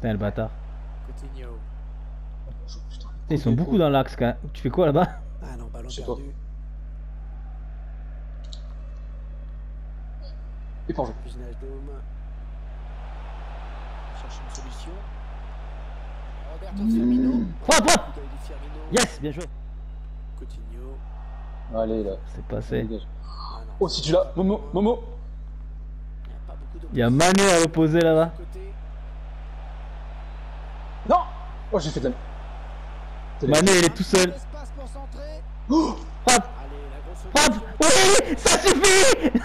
Putain, le bâtard. Coutinho. Putain. Putain, Ils sont beaucoup dans l'axe quand même. Tu fais quoi là-bas? Ah non, ballon perdu. Et pour jeu. Pusinage d'homme. Cherche une solution. Roberto Firmino. David Firmino. Yes, bien joué. Coutinho. Allez là. C'est passé. Ah. Oh si tu l'as, Momo, Momo. Il n'y a pas beaucoup Il y a Mané à l'opposé là-bas. Côté. Non Oh j'ai fait de la... Mané, il est tout seul. Oh Frappe grosse Frappe. Oui Ça suffit